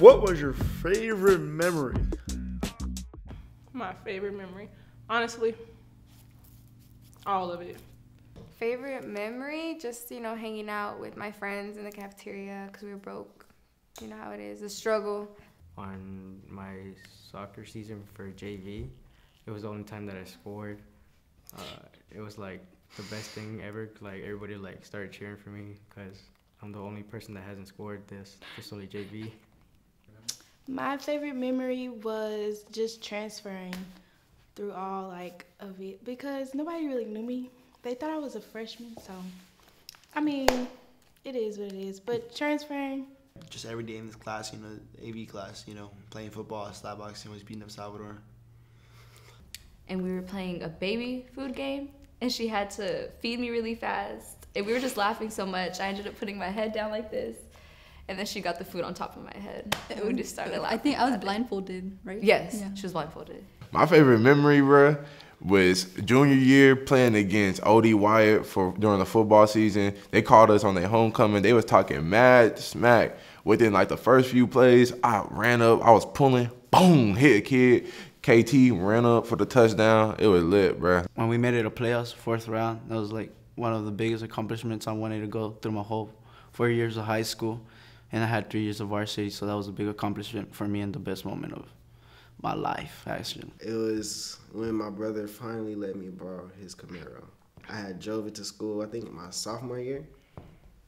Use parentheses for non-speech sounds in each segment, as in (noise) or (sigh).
What was your favorite memory? My favorite memory. Honestly, all of it. Favorite memory? Just, you know, hanging out with my friends in the cafeteria because we were broke. You know how it is, the struggle. on my soccer season for JV. It was the only time that I scored. Uh, it was like the best thing ever. Like everybody like started cheering for me because I'm the only person that hasn't scored this this only JV. My favorite memory was just transferring through all like of it because nobody really knew me. They thought I was a freshman, so I mean, it is what it is. But transferring, Just every day in this class, you know, AV class, you know, playing football, slap boxing, was beating up Salvador. and we were playing a baby food game and she had to feed me really fast and we were just laughing so much i ended up putting my head down like this and then she got the food on top of my head and we just started laughing I think I was about it. blindfolded, right? yes Yeah. she was blindfolded My favorite memory, bruh, was junior year playing against OD Wyatt for during the football season. They called us on their homecoming. They was talking mad smack. Within like the first few plays, I ran up. I was pulling, boom, hit a kid. KT ran up for the touchdown. It was lit, bruh. when we made it to playoffs, fourth round, that was like one of the biggest accomplishments I wanted to go through my whole four years of high school, and I had three years of varsity, so that was a big accomplishment for me and the best moment of my life, actually. It was when my brother finally let me borrow his Camaro. I had drove it to school. I think my sophomore year.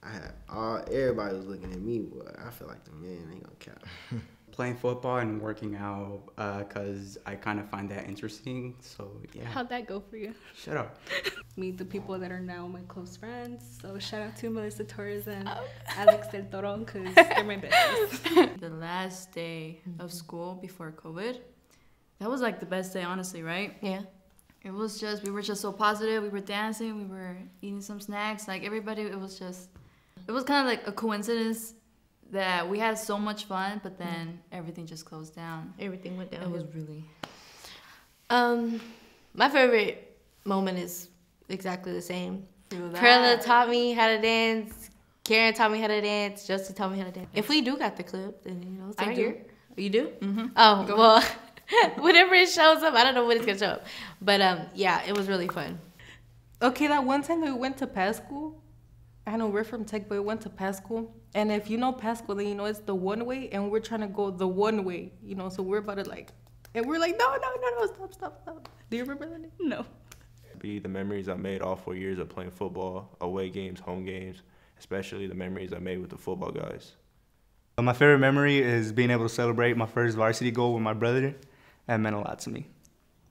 I had all everybody was looking at me, but I feel like the man ain't gonna cap. (laughs) Playing football and working out uh, because I kind of find that interesting. So yeah. How'd that go for you? Shut up. (laughs) meet the people that are now my close friends. So shout out to Melissa Torres and Oh. Alex Del Toro because they're my besties. (laughs) the last day of school before covid that was like the best day honestly right Yeah. it was just we were just so positive we were dancing we were eating some snacks like everybody it was just it was kind of like a coincidence that we had so much fun but then everything just closed down Everything went down. it was really Um, my favorite moment is exactly the same. Feel Perla taught me how to dance. Karen taught me how to dance. Justin taught me how to dance. If we do got the clip, then you know it's I right do. here. You do? Mm-hmm. Oh Go well, (laughs) whenever it shows up, I don't know when it's gonna show up. But um, yeah, it was really fun. Okay, that one time we went to Paschal. I know we're from Tech, but we went to Pasco. And if you know Pasco, then you know it's the one way, and we're trying to go the one way, you know. So we're about to like, and we're like, no, no, no, no, stop, stop, stop. Do you remember that? No. Be the memories I made all four years of playing football, away games, home games, especially the memories I made with the football guys. Uh, My favorite memory is being able to celebrate my first varsity goal with my brother. That meant a lot to me.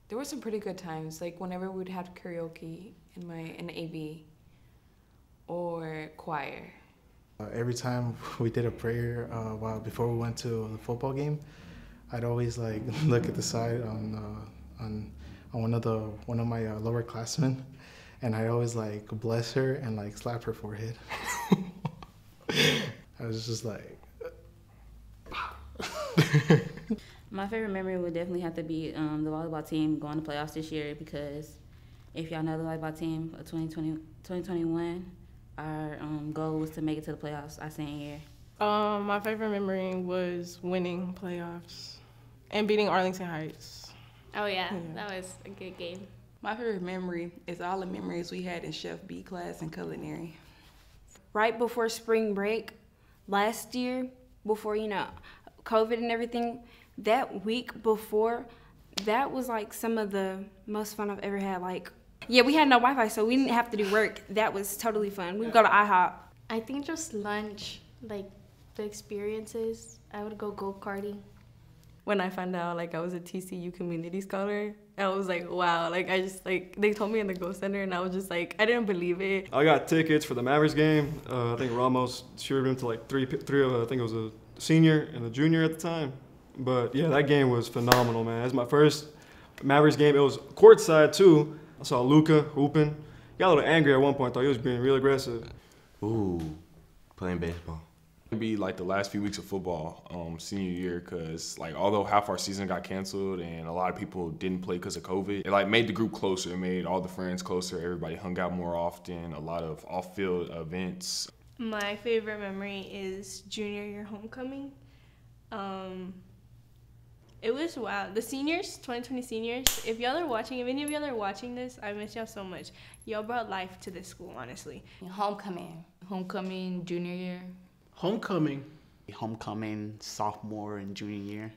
There were some pretty good times, like whenever we'd have karaoke in my in AV or choir. Uh, every time (laughs) we did a prayer uh, while before we went to the football game, I'd always like (laughs) look at the side on uh, on on one of the one of my uh, lower classmen, and I always like bless her and like slap her forehead. (laughs) I was just like, My favorite memory would definitely have to be um, the volleyball team going to playoffs this year because if y'all know the volleyball team of 2020, 2021, our um, goal was to make it to the playoffs our senior year. Um, my favorite memory was winning playoffs and beating Arlington Heights. Oh yeah, that was a good game. My favorite memory is all the memories we had in Chef B class and culinary. right before spring break last year, before you know COVID and everything, that week before, that was like some of the most fun I've ever had. Like, yeah, we had no Wi-Fi, so we didn't have to do work. That was totally fun. We'd go to IHOP. I think just lunch, like the experiences. I would go go karting. when I found out like I was a TCU community scholar, I was like, wow, like I just like they told me in the Go Center and I was just like I didn't believe it. I got tickets for the Mavericks game. Uh, I think Ramos cheered him to like three, three of, I think it was a senior and a junior at the time. But yeah, that game was phenomenal, man. It's my first Mavericks game. It was courtside too. I saw Luka hooping. He got a little angry at one point though. He was being real aggressive. Ooh, playing baseball. It'd be like the last few weeks of football, um, senior year, because like although half our season got canceled and a lot of people didn't play because of COVID, it like made the group closer. It made all the friends closer. Everybody hung out more often. A lot of off-field events. My favorite memory is junior year homecoming. Um, it was wild. The seniors, 2020 seniors, if y'all are watching, if any of y'all are watching this, I miss y'all so much. Y'all brought life to this school, honestly. Homecoming. Homecoming, junior year. Homecoming. Homecoming, sophomore and junior year.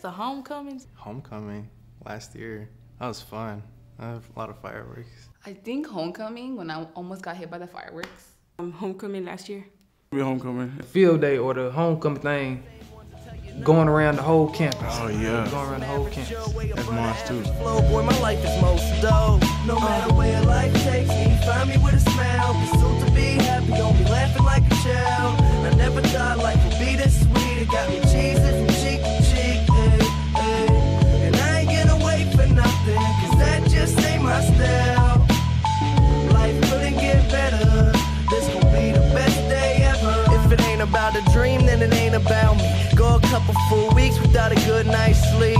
The homecomings. Homecoming last year. That was fun. I have a lot of fireworks. I think homecoming when I almost got hit by the fireworks. Um, homecoming last year. Be homecoming. Field day or the homecoming thing. Going around the whole campus. Oh yeah. Going around the whole campus. That's mine too. Boy, my life is most dope. No matter where life takes me, find me with a smile. Pursuit to be happy, don't be laughing like a child. I never thought life would be this sweet. It got me cheesing from cheek to cheek, ay, ay. And I ain't gonna wait for nothing, cause that just ain't my style. Life couldn't get better. This gon' be the best day ever. If it ain't about a dream, then it ain't about me. Couple full weeks without a good night's sleep.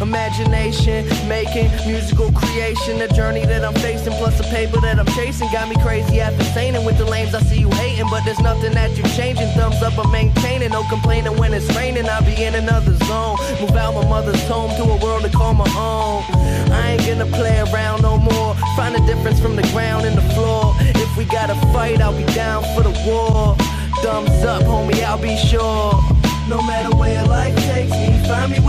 Imagination, making musical creation, a journey that I'm facing, plus the paper that I'm chasing. Got me crazy after saying with the lames I see you hating, but there's nothing that you're changing. Thumbs up, I'm maintaining, no complaining when it's raining. I'll be in another zone. Move out my mother's home to a world to call my own. I ain't gonna play around no more. Find a difference from the ground and the floor. If we gotta fight, I'll be down for the war. Thumbs up, homie, I'll be sure. No matter where life takes me, find me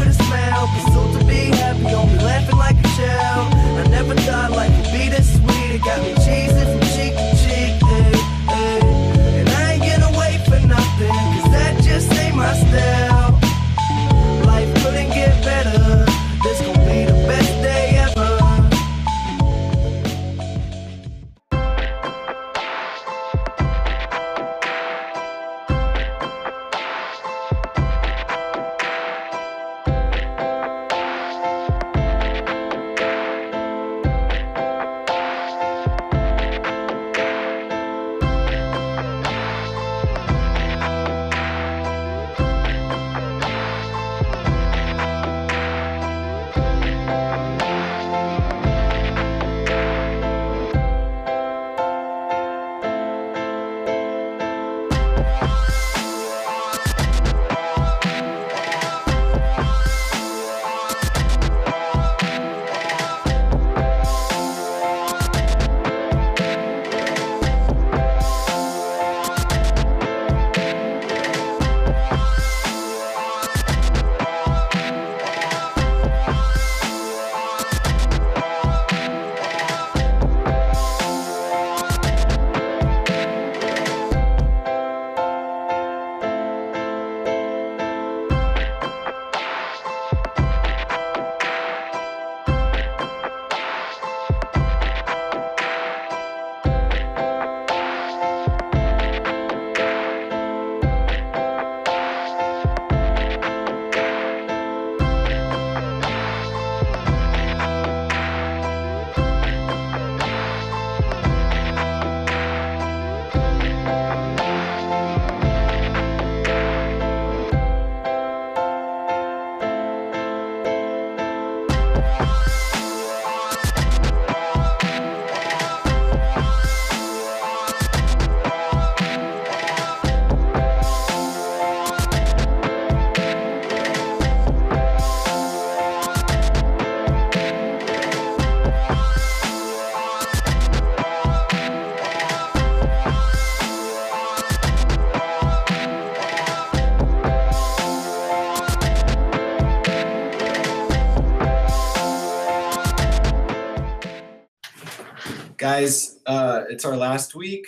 Guys, uh, it's our last week,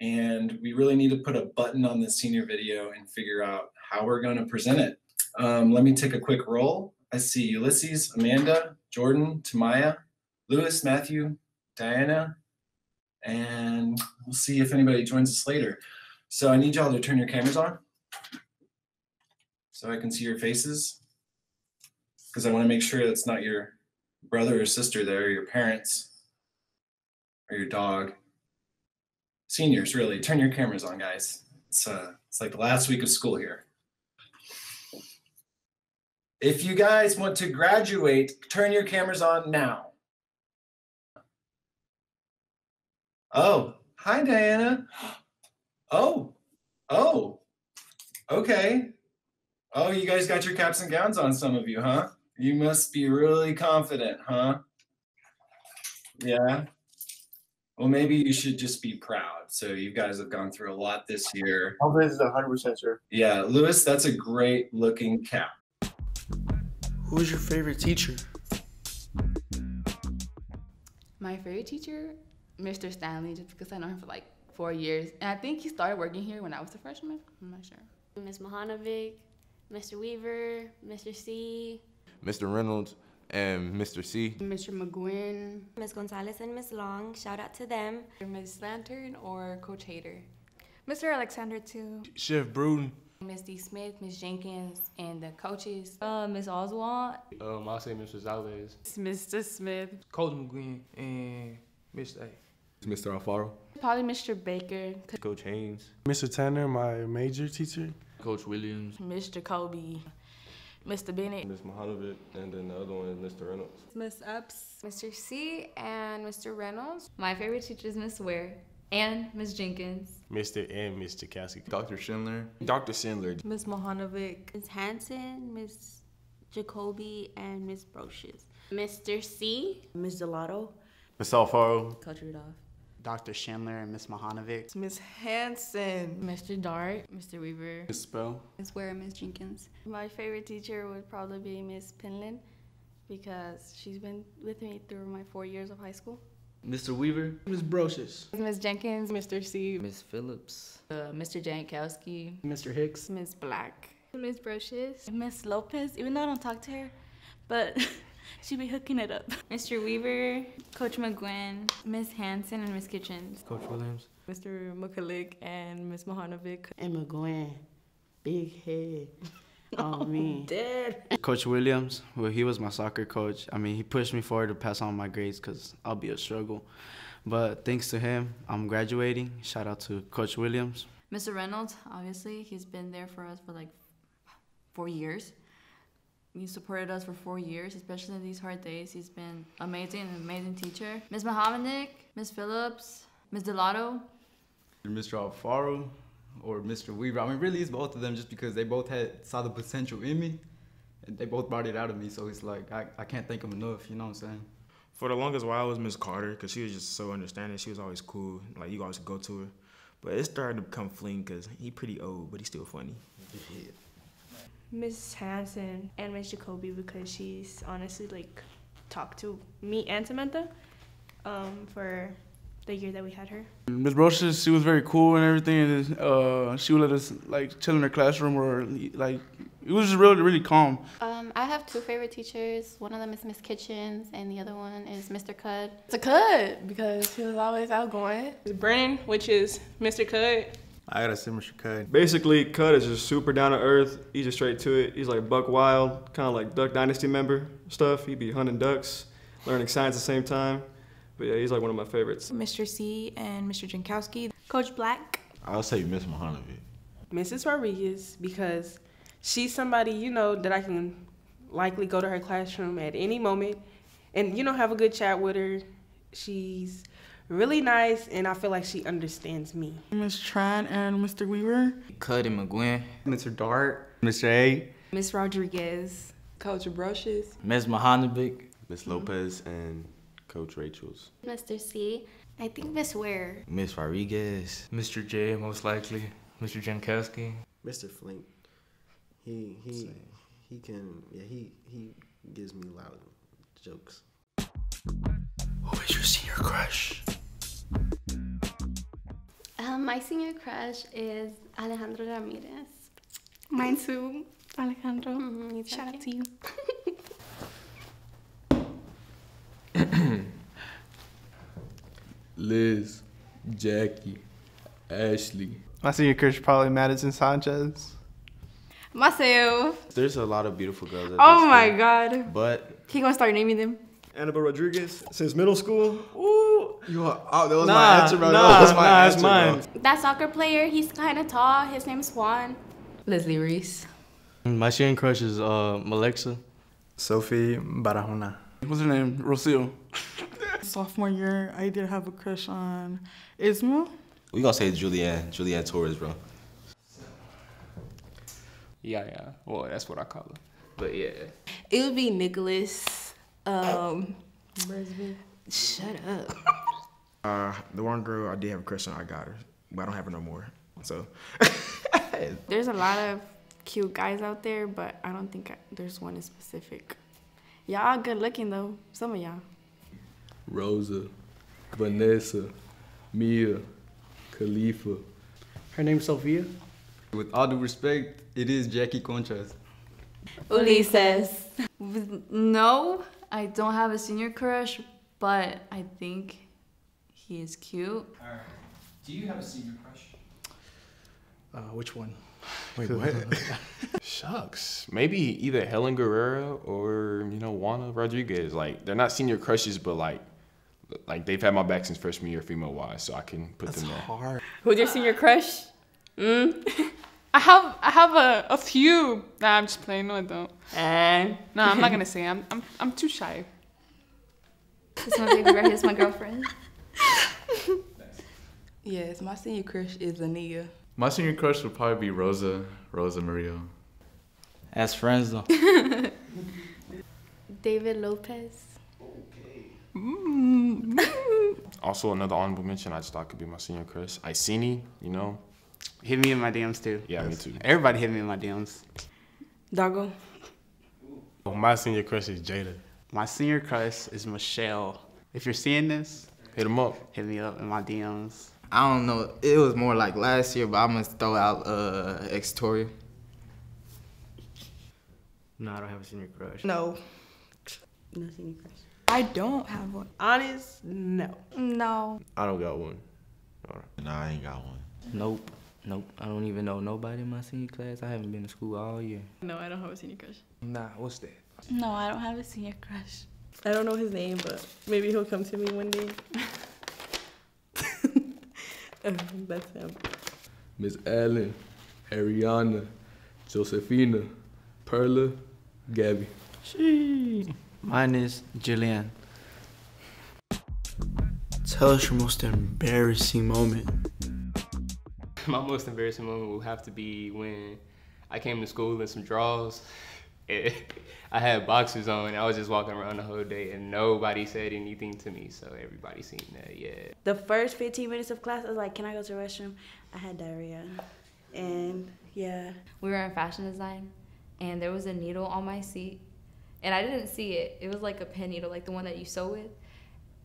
and we really need to put a button on this senior video and figure out how we're going to present it. Um, let me take a quick roll. I see Ulysses, Amanda, Jordan, Tamaya, Lewis, Matthew, Diana, and we'll see if anybody joins us later. So I need y'all to turn your cameras on so I can see your faces because I want to make sure it's not your brother or sister there, your parents, or your dog. Seniors, really, turn your cameras on, guys. It's uh, it's like the last week of school here. If you guys want to graduate, turn your cameras on now. Oh, hi, Diana. Oh, oh, okay. Oh, you guys got your caps and gowns on, some of you, huh? You must be really confident, huh? Yeah. Well, maybe you should just be proud. So you guys have gone through a lot this year. Confidence is 100% sir. Yeah, Lewis, that's a great looking cap. Who is your favorite teacher? My favorite teacher, Mr. Stanley, just because I know him for like four years. And I think he started working here when I was a freshman. I'm not sure. Ms. Mohanovic, Mr. Weaver, Mr. C, Mr. Reynolds and Mr. C. Mr. McGuinn, Ms. Gonzalez and Ms. Long, shout out to them. Ms. Lantern or Coach Hader. Mr. Alexander too. Chef Bruden. Ms. D. Smith, Ms. Jenkins, and the coaches. Uh, Ms. Oswald. Um, I'll say Mr. Zalez. Mr. Smith. Coach McGuinn and Mr. A. Mr. Alfaro. Probably Mr. Baker. Coach Haynes. Mr. Tanner, my major teacher. Coach Williams. Mr. Kobe. Mr. Bennett. Ms. Mohanovic, and then the other one is Mr. Reynolds. Ms. Epps, Mr. C, and Mr. Reynolds. My favorite teacher is Miss Ware and Ms. Jenkins. Mr. and Ms. Jakowski. Dr. Schindler. Dr. Sindler. Ms. Mohanovic. Ms. Hanson, Ms. Jacoby, and Ms. Brocious. Mr. C, Ms. Delato. Ms. Alfaro. Coach Rudolph. Dr. Schindler and Ms. Mohanovic. Ms. Hanson. Mr. Dart, Mr. Weaver. Miss Spell. Ms. Ware, Ms. Jenkins. My favorite teacher would probably be Miss Pinland because she's been with me through my four years of high school. Mr. Weaver. Ms. Brocious. Ms. Jenkins, Mr. C, Miss Phillips. Uh, Mr. Jankowski. Mr. Hicks. Ms. Black. Ms. Brocious. Miss Lopez, even though I don't talk to her, but (laughs) she be hooking it up. (laughs) Mr. Weaver, Coach McGuinn, Miss Hanson, and Miss Kitchens. Coach Williams. Mr. McCulloch and Miss Mohanovic. And McGuinn. Big head. Oh, (laughs) me. Dead. Coach Williams, well, he was my soccer coach. I mean, he pushed me forward to pass on my grades because I'll be a struggle. But thanks to him, I'm graduating. Shout out to Coach Williams. Mr. Reynolds, obviously, he's been there for us for like four years. He supported us for four years, especially in these hard days. He's been amazing, an amazing teacher. Ms. Mohammedik, Ms. Phillips, Ms. Delato. Mr. Alfaro or Mr. Weaver. I mean, really, it's both of them just because they both had saw the potential in me, and they both brought it out of me. So it's like I, I can't thank them enough. You know what I'm saying? For the longest while, it was Miss Carter because she was just so understanding. She was always cool. Like you always go to her. But it started to become fling because he pretty old, but he's still funny. Yeah. Miss Hanson and Miss Jacoby because she's honestly like talked to me and Samantha um, for the year that we had her. Miss Brocious, she was very cool and everything, and uh, she would let us like chill in her classroom or like it was just really really calm. Um, I have two favorite teachers. One of them is Miss Kitchens, and the other one is Mr. Cud. It's a Cud because he was always outgoing. Brennan, which is Mr. Cud. I gotta say Mr. Cud. Basically, Cud is just super down to earth. He's just straight to it. He's like Buck Wild, kind of like Duck Dynasty member stuff. He'd be hunting ducks, learning science at the same time. But yeah, he's like one of my favorites. Mr. C and Mr. Jankowski. Coach Black. I'll say Miss Mohanovic. Mrs. Rodriguez because she's somebody you know that I can likely go to her classroom at any moment and you know have a good chat with her. She's really nice and I feel like she understands me. Miss Tran and Mr. Weaver. Cud and McGuinn. Mr. Dart. Mr. A. Miss Rodriguez. Coach Brushes. Ms. Mohanovic. Miss Lopez and Coach Rachel's. Mr. C, I think Miss Ware. Miss Rodriguez. Mr. J, most likely. Mr. Jankowski. Mr. Flink. He he he can yeah he he gives me loud jokes. Who is your senior crush? My senior crush is Alejandro Ramirez. Mine too, Alejandro. Mm-hmm, Shout out to you. (coughs) Liz, Jackie, Ashley. My senior crush probably Madison Sanchez. Myself. There's a lot of beautiful girls. At Oh this my school, god. But He gonna start naming them. Annabelle Rodriguez since middle school. Ooh, you are, oh, that was nah, my answer, bro. Nah, that was my nah, answer, it's mine. bro. That soccer player, he's kind of tall. His name's Juan. Leslie Reese. My senior crush is uh, Malexa. Sophie Barahona. What's her name? Rocio. (laughs) Sophomore year, I did have a crush on Ismail. We gonna say Julianne, Julianne Torres, bro. Yeah, yeah. Well, that's what I call her. But yeah. It would be Nicholas. Um, shut up. (laughs) Uh, the one girl I did have a crush on, I got her, but I don't have her no more. So (laughs) There's a lot of cute guys out there, but I don't think I, there's one in specific. Y'all good looking though. Some of y'all. Rosa, Vanessa, Mia, Khalifa. Her name's Sophia. With all due respect, it is Jackie Contras. Ulises. No, I don't have a senior crush, but I think he is cute. Alright. Do you have a senior crush? Uh, which one? (laughs) Wait, what? (laughs) Shucks. Maybe either Helen Guerrero or you know Juana Rodriguez. Like they're not senior crushes, but like like they've had my back since freshman year, female wise, so I can put them there. That's hard. Who's your senior crush? Mm. (laughs) I have I have a, a few. Nah, I'm just playing. No, I don't. And No, I'm not gonna say. I'm I'm I'm too shy. This my baby right here's my girlfriend. (laughs) Yes, my senior crush is Ania. My senior crush would probably be Rosa, Rosa Maria. As friends though. (laughs) David Lopez. Okay. Mm. (laughs) Also, another honorable mention I just thought could be my senior crush. Iceni, you know. Hit me in my DMs too. Yeah, me too. Everybody hit me in my DMs. Doggo. Oh, my senior crush is Jada. My senior crush is Michelle. If you're seeing this, hit him up. Hit me up in my DMs. I don't know. It was more like last year, but I'm gonna throw out uh Extoria. No, I don't have a senior crush. No. No senior crush. I don't have one. Honest, no. No. I don't got one. Nah, I ain't got one. Nope. Nope. I don't even know nobody in my senior class. I haven't been to school all year. No, I don't have a senior crush. Nah, what's that? No, I don't have a senior crush. I don't know his name, but maybe he'll come to me one day. (laughs) Oh, that's him. Miss Allen, Ariana, Josephina, Perla, Gabby. She. Mine is Jillian. Tell us your most embarrassing moment. (laughs) My most embarrassing moment will have to be when I came to school in some drawers. And (laughs) I had boxers on. I was just walking around the whole day, and nobody said anything to me. So everybody seen that. Yeah. The first 15 minutes of class, I was like, "Can I go to the restroom?" I had diarrhea, and yeah. We were in fashion design, and there was a needle on my seat, and I didn't see it. It was like a pen needle, like the one that you sew with,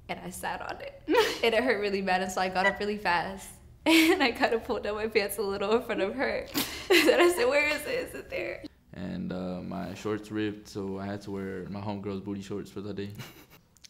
and I sat on it, (laughs) and it hurt really bad, and so I got up really fast, (laughs) and I kind of pulled down my pants a little in front of her. and I said, "Where is it? Is it there?" And uh, my shorts ripped, so I had to wear my homegirl's booty shorts for the day.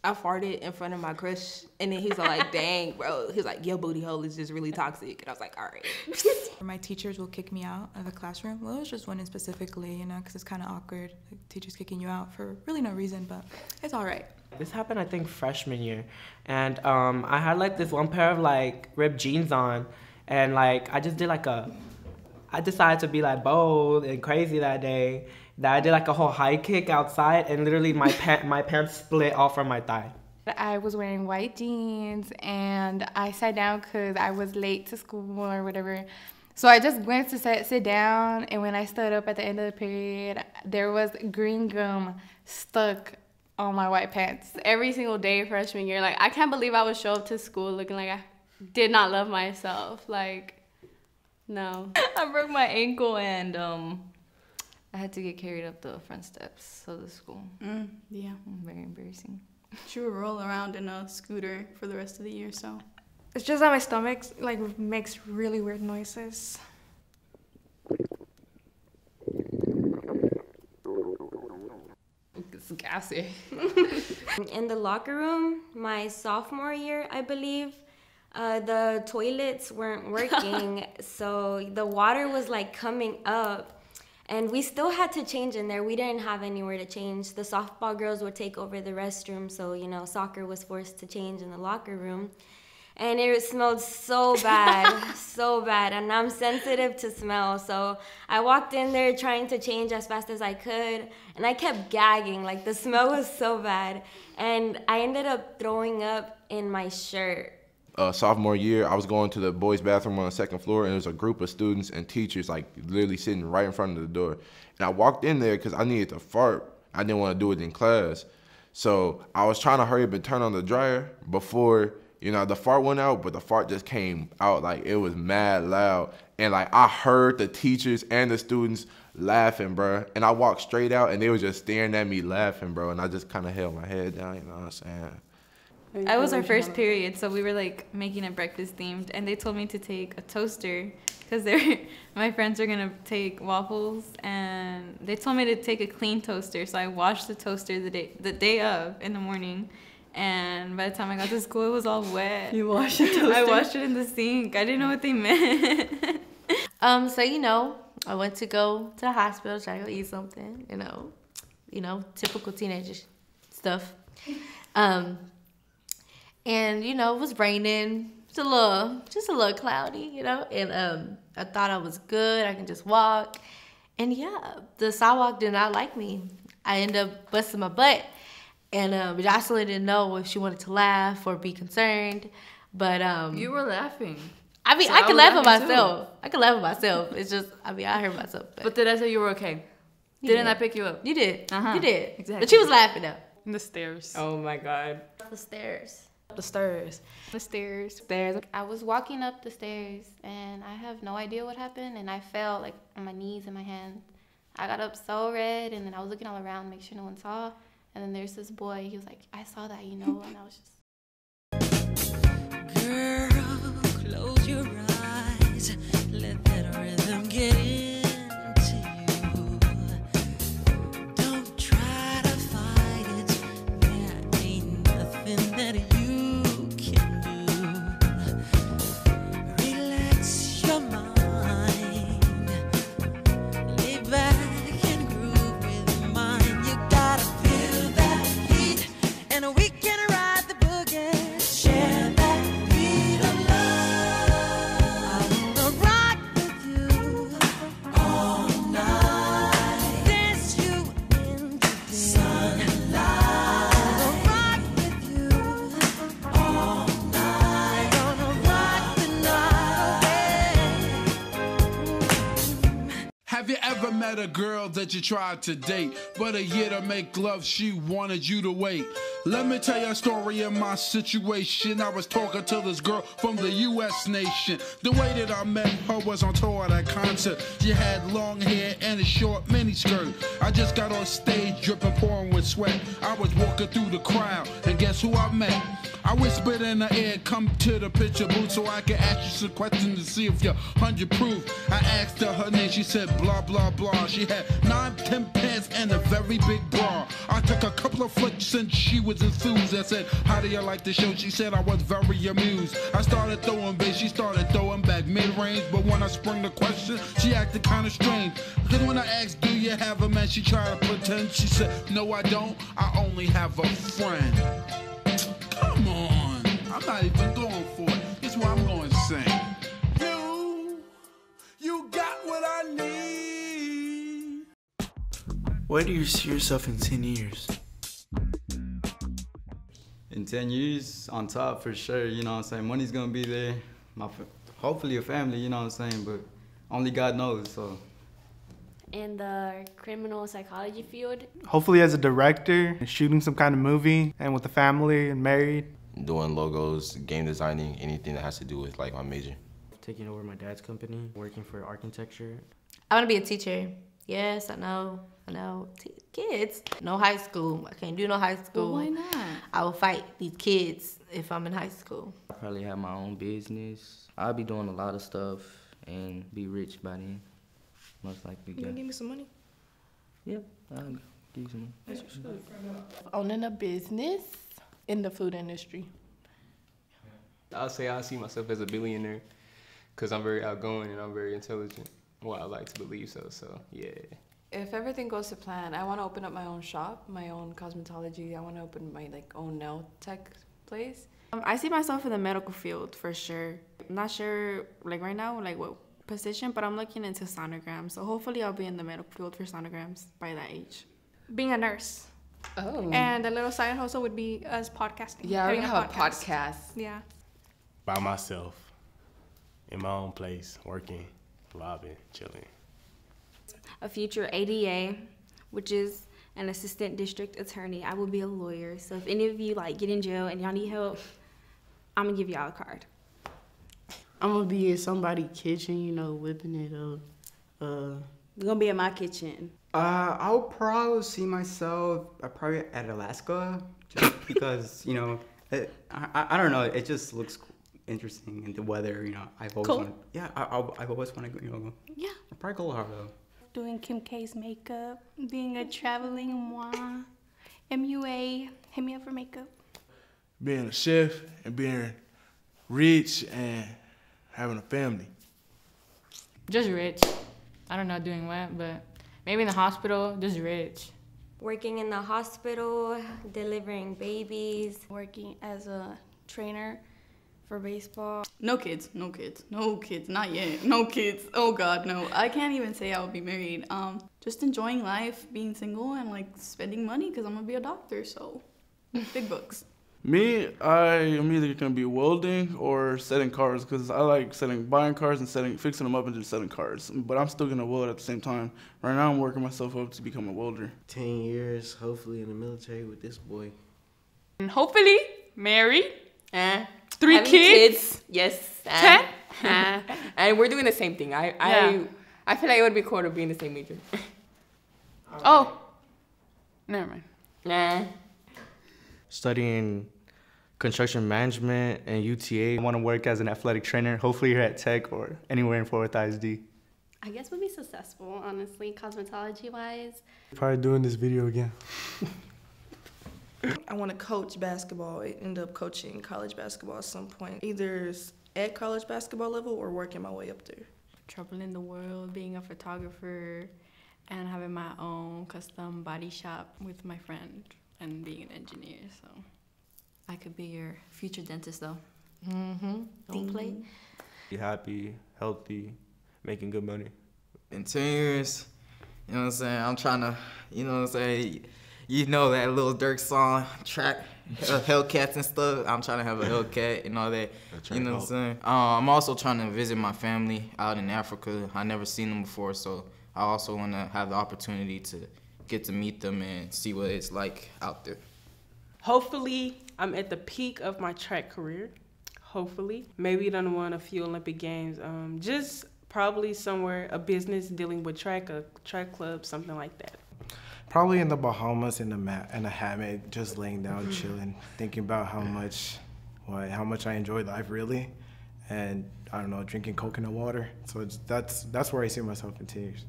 I farted in front of my crush, and then he's like, "Dang, bro." He's like, "Your booty hole is just really toxic," and I was like, "All right." (laughs) My teachers will kick me out of the classroom. Well, it was just one in specifically, you know, because it's kind of awkward. Like, teachers kicking you out for really no reason, but it's all right. This happened, I think, freshman year, and um, I had like this one pair of like ripped jeans on, and like I just did like a, I decided to be like bold and crazy that day. That I did like a whole high kick outside, and literally my (laughs) pant my pants split off from my thigh. I was wearing white jeans and I sat down because I was late to school or whatever. So I just went to sit, sit down, and when I stood up at the end of the period, there was green gum stuck on my white pants. Every single day freshman year, like I can't believe I would show up to school looking like I did not love myself. Like, no. (laughs) I broke my ankle and um, I had to get carried up the front steps of the school. Mm, yeah. Very embarrassing. (laughs) She would roll around in a scooter for the rest of the year, so. It's just that my stomach like makes really weird noises. It's gassy. (laughs) In the locker room, my sophomore year, I believe, uh, the toilets weren't (laughs) working, so the water was like coming up, and we still had to change in there. We didn't have anywhere to change. The softball girls would take over the restroom, so you know, soccer was forced to change in the locker room. And it smelled so (laughs) bad, so bad. And I'm sensitive to smell. So I walked in there trying to change as fast as I could. And I kept gagging. Like the smell was so bad. And I ended up throwing up in my shirt. Uh, sophomore year, I was going to the boys' bathroom on the second floor, and there was a group of students and teachers like literally sitting right in front of the door. And I walked in there because I needed to fart. I didn't want to do it in class, so I was trying to hurry up and turn on the dryer before you know the fart went out. But the fart just came out like it was mad loud, and like I heard the teachers and the students laughing, bro. And I walked straight out, and they were just staring at me laughing, bro. And I just kind of held my head down. You know what I'm saying? It was our first period, so we were like making it breakfast themed, and they told me to take a toaster because they're (laughs) my friends are gonna take waffles, and they told me to take a clean toaster. So I washed the toaster the day the day of in the morning, and by the time I got to school, it was all wet. You washed the (laughs) I washed it in the sink. I didn't know what they meant. (laughs) Um, so you know, I went to go to the hospital, try to go eat something, you know, you know, typical teenager stuff. Um, and you know, it was raining. It's a little, just a little cloudy, you know. And um, I thought I was good. I can just walk. And yeah, the sidewalk did not like me. I ended up busting my butt. And um, Jocelyn didn't know if she wanted to laugh or be concerned. But um, You were laughing. I mean, So I I can was laugh at laughing too. myself. I can laugh at myself. It's just, I mean, I heard myself. But, But did I say you were okay? You Didn't did. I pick you up? You did. Uh-huh. You did. Exactly. But she was laughing though. The stairs. Oh my god. The stairs. The stairs. The stairs. Stairs. I was walking up the stairs and I have no idea what happened and I fell like on my knees and my hands. I got up so red and then I was looking all around make sure no one saw. And then there's this boy. He was like, I saw that, you know, and I was just. Girl, close your eyes. Met a girl that you tried to date, but a year to make love, she wanted you to wait? Let me tell you a story of my situation. I was talking to this girl from the U.S. nation. The way that I met her was on tour at a concert. She had long hair and a short miniskirt. I just got on stage, dripping, pouring with sweat. I was walking through the crowd, and guess who I met? I whispered in her ear, come to the picture booth so I can ask you some questions to see if you're 100 proof. I asked her her name, she said blah, blah, blah. She had nine, ten pants and a very big bra. I took a couple of flicks and she was enthused. I said, how do you like the show? She said I was very amused. I started throwing bass, she started throwing back mid-range. But when I sprung the question, she acted kind of strange. Then when I asked, do you have a man? She tried to pretend. She said, no, I don't. I only have a friend. Come on. I'm not even going for it. This what I'm going to sing. You, you got what I need. Where do you see yourself in 10 years? In 10 years, on top for sure, you know what I'm saying? Money's gonna be there. My, hopefully a family, you know what I'm saying? But only God knows, so. In the criminal psychology field, Hopefully, as a director, shooting some kind of movie, and with a family and married. Doing logos, game designing, anything that has to do with like my major. Taking over my dad's company, working for architecture. I want to be a teacher. Yes, I know. I know t- kids. No high school. I can't do no high school. why not? I will fight these kids if I'm in high school. I probably have my own business. I'll be doing a lot of stuff and be rich by then. Most likely, You yeah. gonna give me some money? Yep, I'll give you some. That's what's good. Owning a business in the food industry. I'll say I see myself as a billionaire because I'm very outgoing and I'm very intelligent. Well, I like to believe so. So yeah. If everything goes to plan, I want to open up my own shop, my own cosmetology. I want to open my like own nail tech place. Um, I see myself in the medical field for sure. I'm not sure like right now like what position, but I'm looking into sonograms. So hopefully I'll be in the medical field for sonograms by that age. Being a nurse. Oh. And a little side hustle would be us podcasting. Yeah, we're having gonna have a podcast. Yeah. By myself, in my own place, working, vibing, chilling. a future ADA, which is an assistant district attorney. I will be a lawyer. So if any of you like get in jail and y'all need help, I'm gonna give y'all a card. I'm gonna be in somebody's kitchen, you know, whipping it up. Uh, You're gonna be in my kitchen. Uh, I'll probably see myself uh, probably at Alaska, just (laughs) because you know, it, I, I I don't know, it just looks interesting and the weather. You know, I've always Cool. wanted, yeah, I, I, I've always wanted to, you know, Yeah. I'll probably go Colorado. Doing Kim K's makeup, being a traveling moi, MUA, hit me up for makeup. Being a chef and being rich and having a family. Just rich. I don't know doing what, but maybe in the hospital, just rich. Working in the hospital, delivering babies. Working as a trainer for baseball. No kids, no kids, no kids, not yet. No kids. Oh God, no. I can't even say I'll be married. Um, just enjoying life, being single, and like spending money because I'm gonna be a doctor. So, big books. Me, I am either gonna be welding or selling cars because I like selling, buying cars and selling, fixing them up and just selling cars. But I'm still gonna weld at the same time. Right now, I'm working myself up to become a welder. 10 years, hopefully, in the military with this boy. And hopefully, married. Eh. Three Having kids. Yes. Ten. Eh? And, (laughs) eh. and we're doing the same thing. I, I, Yeah. I feel like it would be cool to be in the same major. (laughs) Oh. Never mind. Nah. Studying construction management and UTA. I want to work as an athletic trainer, hopefully here at Tech or anywhere in Fort Worth ISD. I guess we'll be successful, honestly, cosmetology wise. Probably doing this video again. (laughs) I want to coach basketball. I end up coaching college basketball at some point, either at college basketball level or working my way up there. Traveling the world, being a photographer, and having my own custom body shop with my friend, and being an engineer. So, I could be your future dentist though. Mm-hmm. Don't play. Be happy, healthy, making good money. in 10 years, you know what I'm saying? I'm trying to, you know what I'm saying? You know that Lil Durk song, track, uh, Hellcats and stuff. I'm trying to have a Hellcat and all that. You know what I'm saying? Uh, I'm also trying to visit my family out in Africa. I never seen them before, so I also want to have the opportunity to get to meet them and see what it's like out there. Hopefully, I'm at the peak of my track career. Hopefully, maybe done won a few Olympic games. Um, just probably somewhere a business dealing with track, a track club, something like that. Probably in the Bahamas in the mat in a hammock, just laying down, chilling, thinking about how much, what, how much I enjoy life really, and I don't know, drinking coconut water. So it's, that's that's where I see myself in ten years.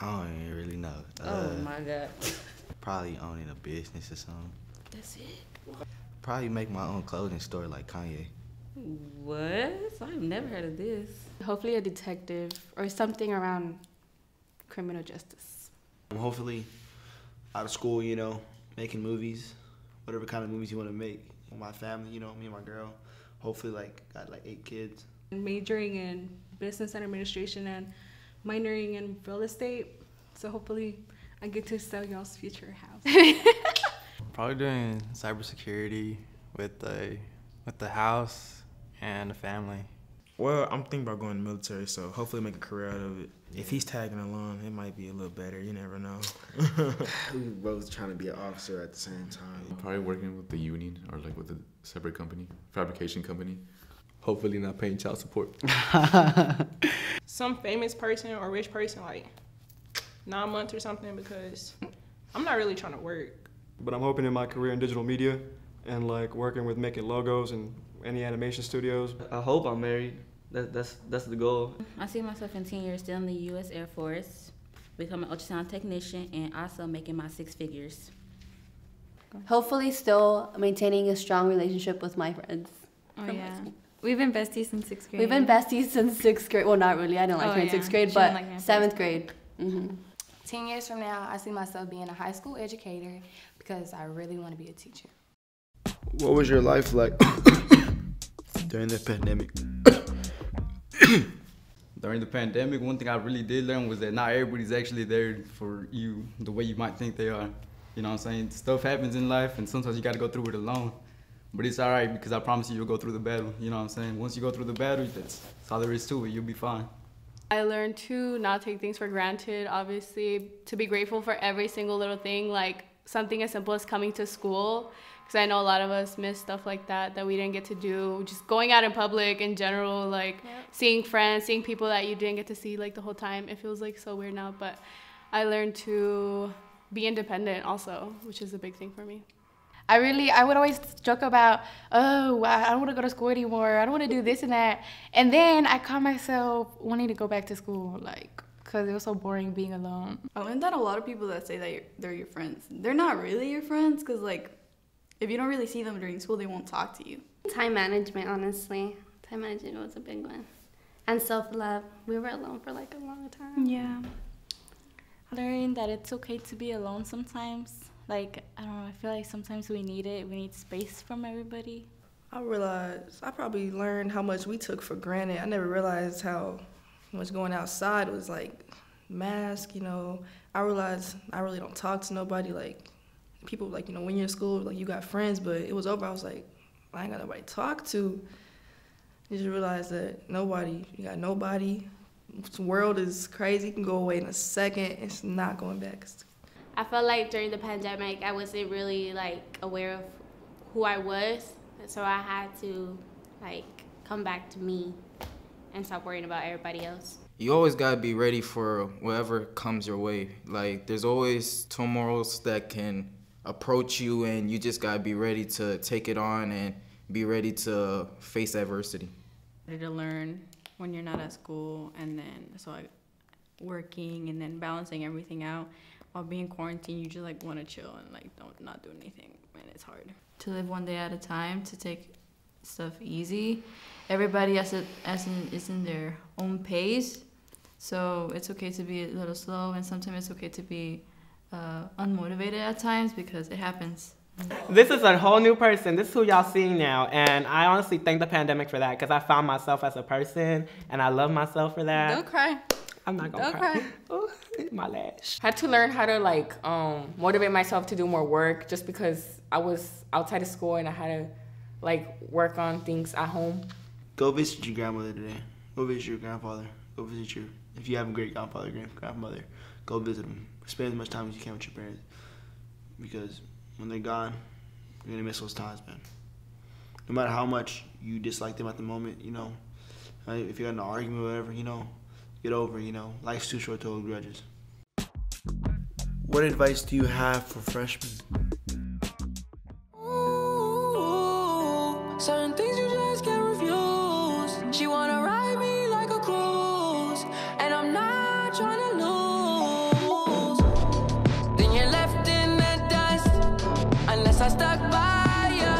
I don't even really know. Oh Uh, my God. Probably owning a business or something. That's it. Probably make my own clothing store like Kanye. What? I've never heard of this. Hopefully, a detective or something around criminal justice. Um, hopefully out of school, you know, making movies, whatever kind of movies you want to make. With my family, you know, me and my girl. Hopefully, like, got like eight kids. majoring in business and administration and minoring in real estate. So hopefully, I get to sell y'all's future house. (laughs) Probably doing cybersecurity with the with the house and the family. Well, I'm thinking about going to military, so hopefully make a career out of it. If he's tagging along, it might be a little better. You never know. (laughs) we both trying to be an officer at the same time. Probably working with the union or like with a separate company, fabrication company. Hopefully not paying child support. (laughs) Some famous person or rich person, like nine months or something because I'm not really trying to work. But I'm hoping in my career in digital media and like working with making logos and any animation studios. I hope I'm married. That, that's that's the goal. I see myself in 10 years still in the U.S. Air Force, becoming an ultrasound technician, and also making my six figures. Hopefully, still maintaining a strong relationship with my friends. Oh, from yeah. high school. We've been besties since sixth grade. We've been besties since sixth grade. Well, not really. I didn't like Oh, her in yeah. sixth grade, She but like seventh first grade. hmm 10 years from now, I see myself being a high school educator because I really want to be a teacher. What was your life like during the pandemic? (coughs) During the pandemic, one thing I really did learn was that not everybody's actually there for you the way you might think they are. You know what I'm saying? Stuff happens in life, and sometimes you got to go through it alone. But it's all right because I promise you, you'll go through the battle. You know what I'm saying? Once you go through the battle, that's, that's all there is to it. You'll be fine. I learned to not take things for granted, obviously, to be grateful for every single little thing, like something as simple as coming to school. Because I know a lot of us miss stuff like that that we didn't get to do. Just going out in public in general, like seeing friends, seeing people that you didn't get to see like the whole time. It feels like so weird now, but I learned to be independent also, which is a big thing for me. I really, I would always joke about, oh, I I don't want to go to school anymore. I don't want to do this and that. And then I caught myself wanting to go back to school, like, because it was so boring being alone. Oh, I learned that a lot of people that say that you're, they're your friends, they're not really your friends because, like, if you don't really see them during school, they won't talk to you. Time management, honestly. Time management was a big one. And self love. We were alone for like a long time. Yeah. Learning that it's okay to be alone sometimes. Like, I don't know, I feel like sometimes we need it. We need space from everybody. I realized I probably learned how much we took for granted. I never realized how much going outside was like mask, you know. I realized I really don't talk to nobody. Like people like, you know, when you're in school, like you got friends, but it was over, I was like, I ain't got nobody to talk to. You just realize that nobody, you got nobody. This world is crazy. Can go away in a second. It's not going back. I felt like during the pandemic, I wasn't really like aware of who I was, so I had to like come back to me and stop worrying about everybody else. You always gotta be ready for whatever comes your way. Like there's always tomorrows that can approach you, and you just gotta be ready to take it on and be ready to face adversity. Ready to learn when you're not at school, and then so like working and then balancing everything out. While being quarantined, you just like want to chill and like don't not do anything, and it's hard. to live one day at a time, to take stuff easy. Everybody has a, as in, is in their own pace, so it's okay to be a little slow, and sometimes it's okay to be uh, unmotivated at times because it happens. This is a whole new person. This is who y'all seeing now. And I honestly thank the pandemic for that because I found myself as a person and I love myself for that. Don't cry. I'm not gonna Don't cry. cry. (laughs) Ooh, my lash. Had to learn how to like um, motivate myself to do more work just because I was outside of school and I had to like work on things at home. Go visit your grandmother today. Go visit your grandfather. Go visit your if you have a great grandfather, great grandmother. Go visit them. Spend as much time as you can with your parents because when they're gone, you're gonna miss those times, man. No matter how much you dislike them at the moment, you know, uh, if you're in an argument or whatever, you know, get over. You know, life's too short to hold grudges. What advice do you have for freshmen? Certain things you just can't refuse. She wanna ride me like a cruise, and I'm not trying to lose. Then you're left in the dust, unless I stuck by you.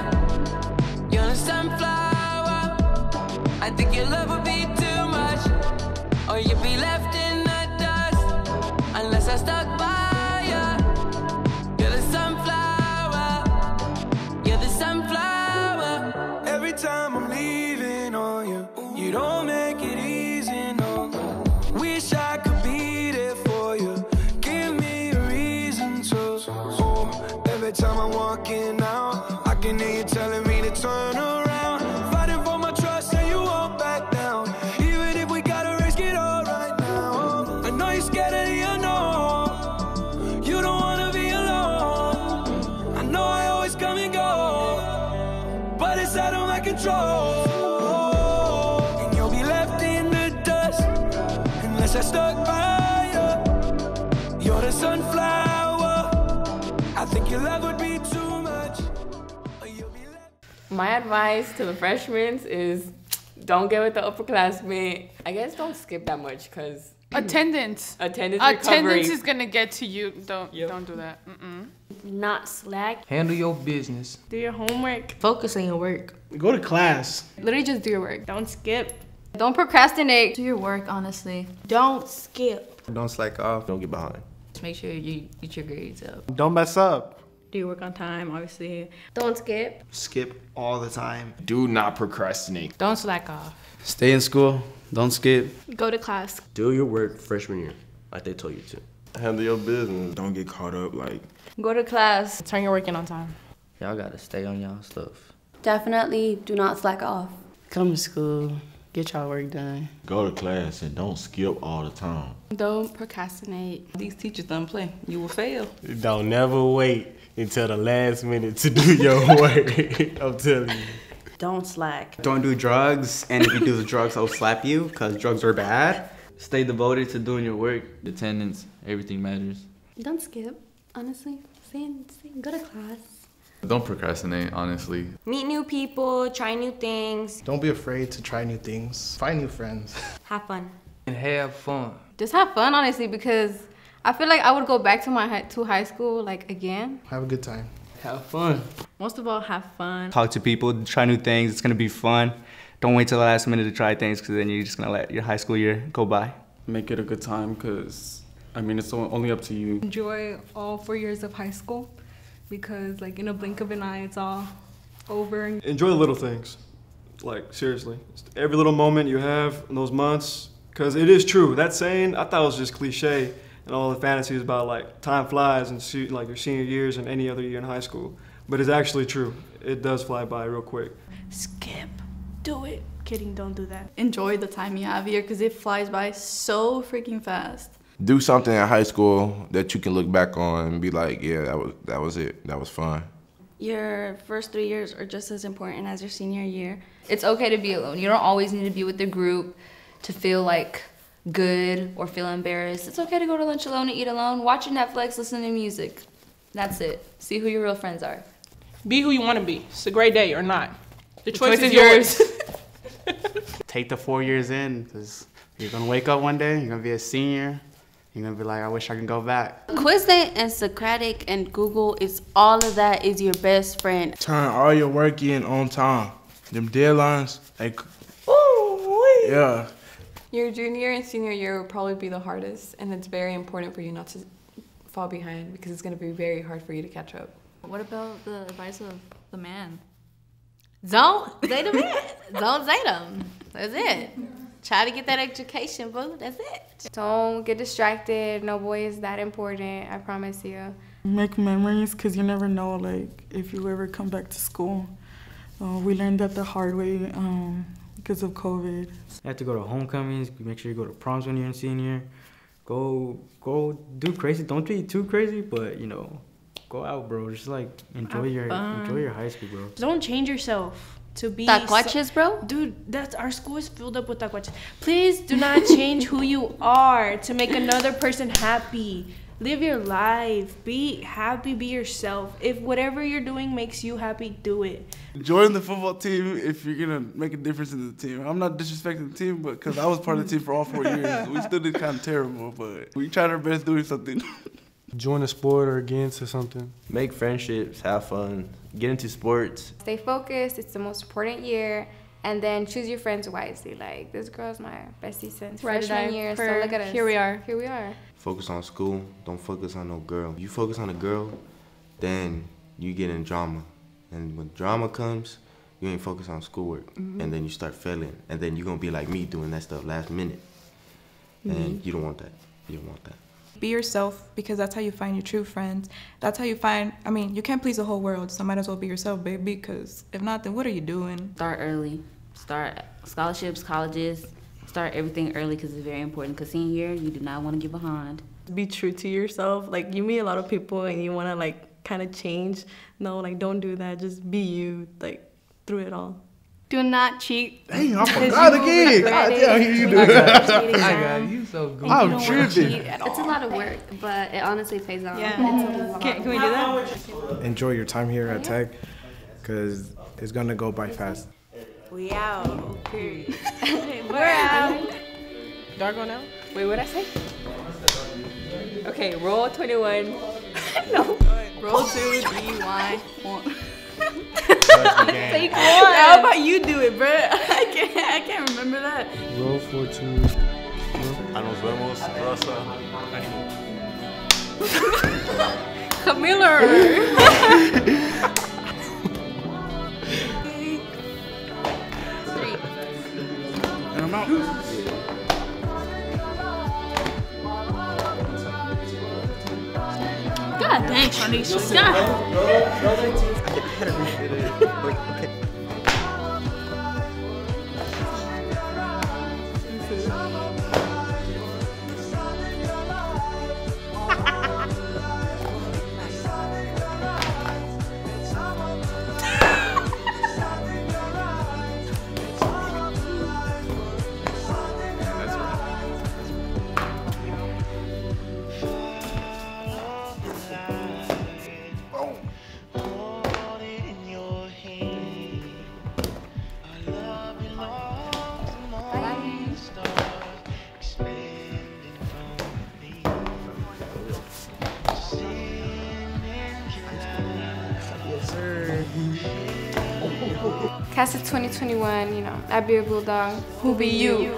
You're a sunflower. I think your love would be too or you'd be left in the dust, unless I stuck by you. You're the sunflower. You're the sunflower. Every time I'm leaving on you, you don't make it easy, no. Wish I could be there for you. Give me a reason to. Every time out, I can hear you telling me to turn My advice to the freshmen is don't get with the upperclassmen. I guess don't skip that much because (clears throat) Attendance. attendance Attendance recovery. is gonna get to you. Don't don't do that. Mm-mm. Not slack. Handle your business. Do your homework. Focus on your work. Go to class. Literally just do your work. Don't skip. Don't procrastinate. Do your work, honestly. Don't skip. Don't slack off. Don't get behind. Just make sure you get your grades up. Don't mess up. Do your work on time, obviously. Don't skip. Skip all the time. Do not procrastinate. Don't slack off. Stay in school. Don't skip. Go to class. Do your work freshman year, like they told you to. Handle your business. Don't get caught up like. Go to class. Turn your work in on time. Y'all gotta stay on y'all stuff. Definitely do not slack off. Come to school. Get y'all work done. Go to class and don't skip all the time. Don't procrastinate. These teachers don't play. You will fail. Don't never wait until the last minute to do your (laughs) work. I'm telling you. Don't slack. Don't do drugs, and if you do the drugs, I'll slap you because drugs are bad. Stay devoted to doing your work. Attendance, everything matters. Don't skip. Honestly, stay in, stay, go to class. Don't procrastinate, honestly. Meet new people. Try new things. Don't be afraid to try new things. Find new friends. Have fun. And have fun. Just have fun, honestly, because I feel like I would go back to my high, to high school like again. Have a good time. Have fun. Most of all, have fun. Talk to people, try new things. It's gonna be fun. Don't wait till the last minute to try things because then you're just gonna let your high school year go by. Make it a good time because, I mean, it's only up to you. Enjoy all four years of high school because, like, in a blink of an eye, it's all over. Enjoy the little things. Like, seriously. Every little moment you have in those months, because it is true. That saying, I thought it was just cliche and all the fantasies about, like, time flies and, se- like, your senior years and any other year in high school. But it's actually true. It does fly by real quick. Skip. Do it. Kidding, don't do that. Enjoy the time you have here because it flies by so freaking fast. Do something in high school that you can look back on and be like, yeah, that was that was it. That was fun. Your first three years are just as important as your senior year. It's okay to be alone. You don't always need to be with the group to feel like good or feel embarrassed. It's okay to go to lunch alone and eat alone, watch your Netflix, listen to music. That's it. See who your real friends are. Be who you want to be. It's a great day or not. The The choice, choice is is yours. (laughs) Take the four years in because you're gonna wake up one day, you're gonna be a senior, you're gonna be like, I wish I could go back. Quizlet and Socratic and Google is all of that is your best friend. Turn all your work in on time. Them deadlines, like, yeah. Your junior and senior year will probably be the hardest, and it's very important for you not to fall behind because it's going to be very hard for you to catch up. What about the advice of the man? Don't date a man. Don't date them. That's it. Try to get that education, boo. That's it. Don't get distracted. No boy is that important. I promise you. Make memories because you never know, like, if you ever come back to school. Uh, we learned that the hard way um, because of COVID. You have to go to homecomings. Make sure you go to proms when you're in senior. Go, go do crazy. Don't be too crazy, but you know, go out, bro. Just like enjoy Have your fun. enjoy your high school, bro. Don't change yourself to be Tacuaches, bro? Dude, that's our school is filled up with tacuaches. Please do not (laughs) change who you are to make another person happy. Live your life. Be happy. Be yourself. If whatever you're doing makes you happy, do it. Join the football team if you're gonna make a difference in the team. I'm not disrespecting the team, but because I was part of the team for all four years, we still did kind of terrible, but we tried our best doing something. (laughs) Join a sport or against or something. Make friendships, have fun, get into sports. Stay focused. It's the most important year. And then choose your friends wisely. Like, this girl's my bestie since freshman year. So look at us. here we are. Here we are. Focus on school. Don't focus on no girl. You focus on a girl, then you get in drama. And when drama comes, you ain't focus on schoolwork. Mhm. And then you start failing. And then you're gonna be like me doing that stuff last minute. And Mhm. you don't want that. You don't want that. Be yourself because that's how you find your true friends. That's how you find, I mean, you can't please the whole world, so might as well be yourself, baby, because if not, then what are you doing? Start early. Start scholarships, colleges. Start everything early because it's very important. Because senior year, you do not want to get behind. Be true to yourself. Like you meet a lot of people and you want to like kind of change. No, like don't do that. Just be you. Like through it all. Do not cheat. Dang, I (laughs) because forgot you will again. regret God it. damn, here you (laughs) do I it. got I it. You so good. I'm you don't wanna tripping. It's a lot of work, but it honestly pays off. Yeah. It's a (laughs) Can- can we do that? Enjoy your time here at Tech, because It's gonna go by fast. We out. Period. (laughs) We're out. Dog going out? Wait, what I say? Okay, roll 21. (laughs) no. Roll two, three, one, one. (laughs) Take one. How about you do it, bro? I can't. I can't remember that. Roll for two. A nos vemos, raza. Camiller. I'm out. God dang, Shanisha. God. Cast of 2021, you know, I be a bulldog. Who be you? Period.